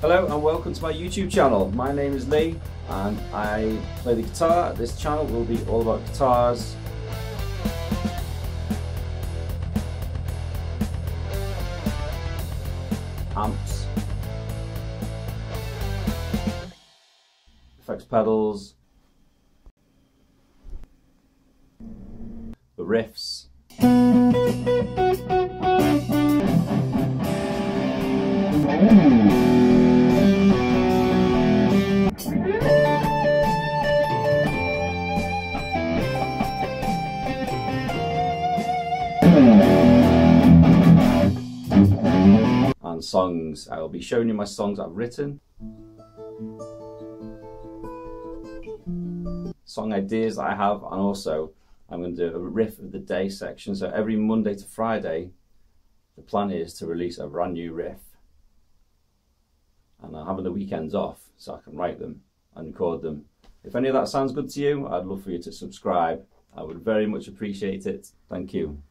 Hello and welcome to my YouTube channel. My name is Lee and I play the guitar. This channel will be all about guitars. Amps. Effects pedals. The riffs. And songs. I will be showing you my songs I've written, song ideas that I have, and also I'm going to do a riff of the day section. So every Monday to Friday, the plan is to release a brand new riff. And I'm having the weekends off so I can write them and record them. If any of that sounds good to you, I'd love for you to subscribe. I would very much appreciate it. Thank you.